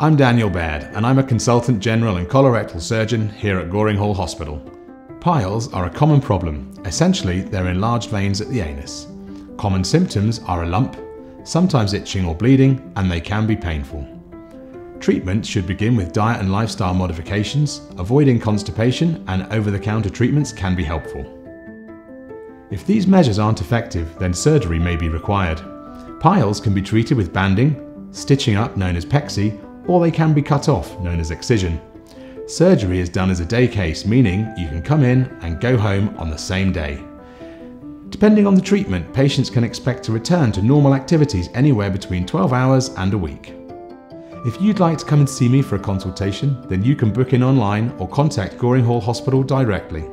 I'm Daniel Baird, and I'm a consultant general and colorectal surgeon here at Goring Hall Hospital. Piles are a common problem. Essentially, they're enlarged veins at the anus. Common symptoms are a lump, sometimes itching or bleeding, and they can be painful. Treatment should begin with diet and lifestyle modifications. Avoiding constipation and over the counter treatments can be helpful. If these measures aren't effective, then surgery may be required. Piles can be treated with banding, stitching up known as pexy, or they can be cut off, known as excision. Surgery is done as a day case, meaning you can come in and go home on the same day. Depending on the treatment, patients can expect to return to normal activities anywhere between 12 hours and a week. If you'd like to come and see me for a consultation, then you can book in online or contact Goring Hall Hospital directly.